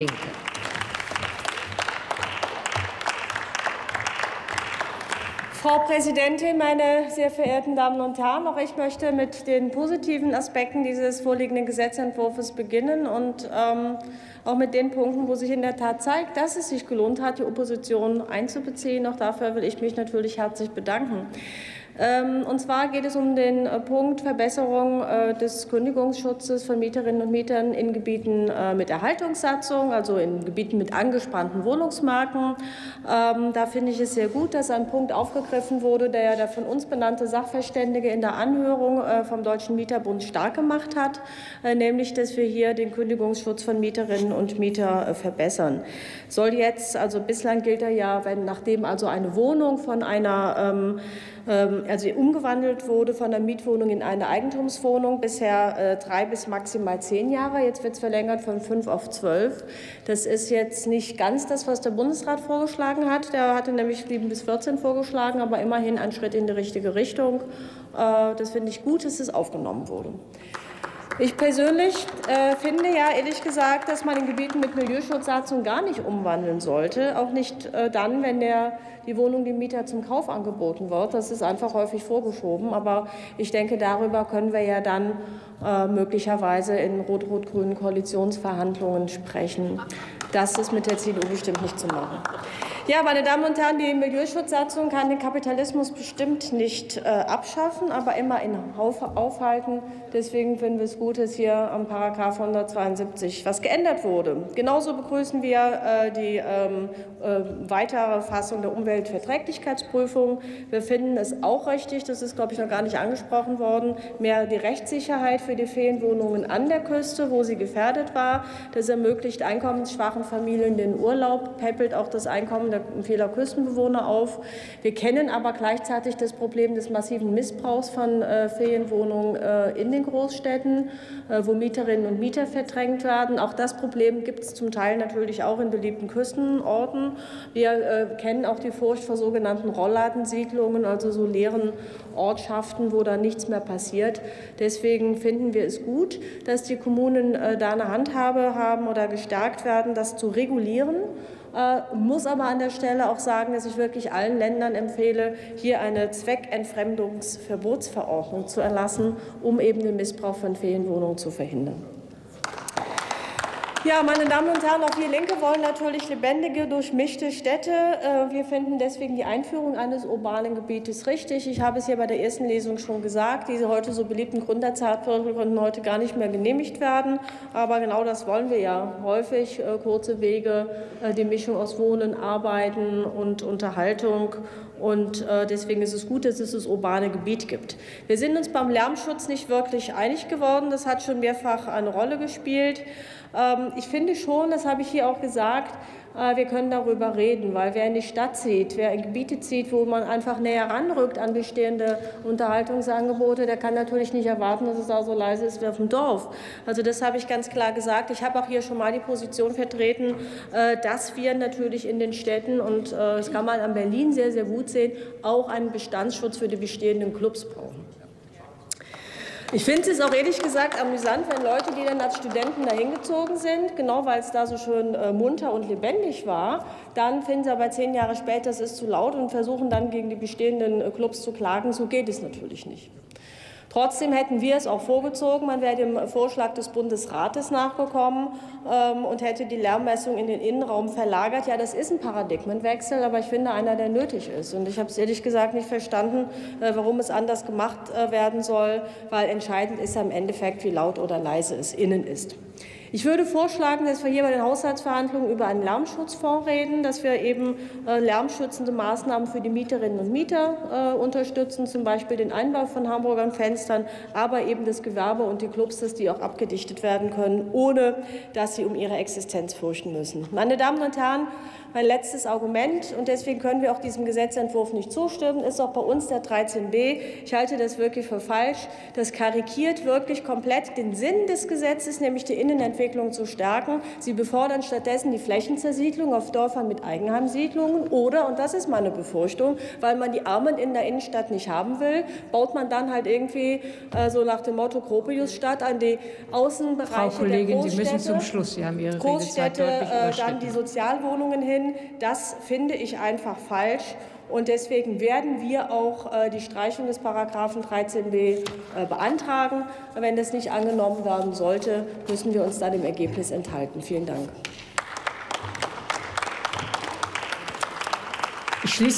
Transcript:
Linke. Frau Präsidentin, meine sehr verehrten Damen und Herren! Auch ich möchte mit den positiven Aspekten dieses vorliegenden Gesetzentwurfs beginnen und ähm, auch mit den Punkten, wo sich in der Tat zeigt, dass es sich gelohnt hat, die Opposition einzubeziehen. Auch dafür will ich mich natürlich herzlich bedanken. Ähm, und zwar geht es um den äh, Punkt Verbesserung äh, des Kündigungsschutzes von Mieterinnen und Mietern in Gebieten äh, mit Erhaltungssatzung, also in Gebieten mit angespannten Wohnungsmarken. Ähm, da finde ich es sehr gut, dass ein Punkt aufgegriffen wurde, der ja der von uns benannte Sachverständige in der Anhörung vom Deutschen Mieterbund stark gemacht hat, nämlich dass wir hier den Kündigungsschutz von Mieterinnen und Mietern verbessern. Soll jetzt, also bislang gilt er ja, wenn nachdem also eine Wohnung von einer ähm, ähm, also umgewandelt wurde von der Mietwohnung in eine Eigentumswohnung, bisher äh, drei bis maximal zehn Jahre. Jetzt wird es verlängert von fünf auf zwölf. Das ist jetzt nicht ganz das, was der Bundesrat vorgeschlagen hat. Der hatte nämlich sieben bis 14 vorgeschlagen, aber immerhin ein Schritt in die richtige Richtung. Äh, das finde ich gut, dass es aufgenommen wurde. Ich persönlich äh, finde ja ehrlich gesagt, dass man in Gebieten mit Milieuschutzsatzung gar nicht umwandeln sollte, auch nicht äh, dann, wenn der, die Wohnung dem Mieter zum Kauf angeboten wird. Das ist einfach häufig vorgeschoben. Aber ich denke, darüber können wir ja dann äh, möglicherweise in rot-rot-grünen Koalitionsverhandlungen sprechen. Das ist mit der CDU bestimmt nicht zu machen. Ja, meine Damen und Herren, die Milieuschutzsatzung kann den Kapitalismus bestimmt nicht äh, abschaffen, aber immer in aufhalten. Deswegen finden wir es gut, dass hier am Paragraph 172 was geändert wurde. Genauso begrüßen wir äh, die ähm, äh, weitere Fassung der Umweltverträglichkeitsprüfung. Wir finden es auch richtig, das ist, glaube ich, noch gar nicht angesprochen worden, mehr die Rechtssicherheit für die Ferienwohnungen an der Küste, wo sie gefährdet war. Das ermöglicht einkommensschwachen Familien den Urlaub, peppelt auch das Einkommen der vieler Küstenbewohner auf. Wir kennen aber gleichzeitig das Problem des massiven Missbrauchs von äh, Ferienwohnungen äh, in den Großstädten, äh, wo Mieterinnen und Mieter verdrängt werden. Auch das Problem gibt es zum Teil natürlich auch in beliebten Küstenorten. Wir kennen auch die Furcht vor sogenannten Rollladensiedlungen, also so leeren Ortschaften, wo da nichts mehr passiert. Deswegen finden wir es gut, dass die Kommunen da eine Handhabe haben oder gestärkt werden, das zu regulieren. Äh, muss aber an der Stelle auch sagen, dass ich wirklich allen Ländern empfehle, hier eine Zweckentfremdungsverbotsverordnung zu erlassen, um eben den Missbrauch von Ferienwohnungen zu verhindern. Ja, meine Damen und Herren, auch wir Linke wollen natürlich lebendige, durchmischte Städte. Äh, wir finden deswegen die Einführung eines urbanen Gebietes richtig. Ich habe es ja bei der ersten Lesung schon gesagt, diese heute so beliebten Gründerzartviertel konnten heute gar nicht mehr genehmigt werden. Aber genau das wollen wir ja häufig. Äh, kurze Wege, äh, die Mischung aus Wohnen, Arbeiten und Unterhaltung. Und deswegen ist es gut, dass es das urbane Gebiet gibt. Wir sind uns beim Lärmschutz nicht wirklich einig geworden. Das hat schon mehrfach eine Rolle gespielt. Ähm, ich finde schon, das habe ich hier auch gesagt, äh, wir können darüber reden, weil wer in die Stadt zieht, wer in Gebiete zieht, wo man einfach näher ranrückt an bestehende Unterhaltungsangebote, der kann natürlich nicht erwarten, dass es da so leise ist wie auf dem Dorf. Also das habe ich ganz klar gesagt. Ich habe auch hier schon mal die Position vertreten, äh, dass wir natürlich in den Städten, und äh, das kann man an Berlin sehr, sehr gut sehen, auch einen Bestandsschutz für die bestehenden Clubs brauchen. Ich finde es auch ehrlich gesagt amüsant, wenn Leute, die dann als Studenten dahin gezogen sind, genau weil es da so schön äh, munter und lebendig war, dann finden sie aber zehn Jahre später, es ist zu laut und versuchen dann gegen die bestehenden äh, Clubs zu klagen. So geht es natürlich nicht. Trotzdem hätten wir es auch vorgezogen, man wäre dem Vorschlag des Bundesrates nachgekommen ähm, und hätte die Lärmmessung in den Innenraum verlagert. Ja, das ist ein Paradigmenwechsel, aber ich finde einer, der nötig ist. Und ich habe es ehrlich gesagt nicht verstanden, äh, warum es anders gemacht äh, werden soll, weil entscheidend ist am Endeffekt, wie laut oder leise es innen ist. Ich würde vorschlagen, dass wir hier bei den Haushaltsverhandlungen über einen Lärmschutzfonds reden, dass wir eben äh, lärmschützende Maßnahmen für die Mieterinnen und Mieter äh, unterstützen, zum Beispiel den Einbau von Hamburgern Fenstern, aber eben das Gewerbe und die Clubs, dass die auch abgedichtet werden können, ohne dass sie um ihre Existenz fürchten müssen. Meine Damen und Herren, mein letztes Argument, und deswegen können wir auch diesem Gesetzentwurf nicht zustimmen, ist auch bei uns der 13b. Ich halte das wirklich für falsch. Das karikiert wirklich komplett den Sinn des Gesetzes, nämlich die Innenentwicklung Städteentwicklung zu stärken. Sie befordern stattdessen die Flächenzersiedlung auf Dörfern mit Eigenheimsiedlungen oder, und das ist meine Befürchtung, weil man die Armen in der Innenstadt nicht haben will, baut man dann halt irgendwie äh, so nach dem Motto Gropiusstadt an die Außenbereiche Frau Kollegin, der Sie müssen zum Schluss. Sie haben Ihre Großstädte äh, dann die Sozialwohnungen hin. Das finde ich einfach falsch. Und deswegen werden wir auch äh, die Streichung des Paragraphen 13b äh, beantragen. Wenn das nicht angenommen werden sollte, müssen wir uns dann im Ergebnis enthalten. Vielen Dank. Ich schließe